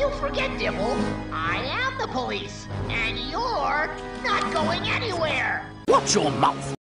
You forget, Dibble. I am the police, and you're not going anywhere. Watch your mouth.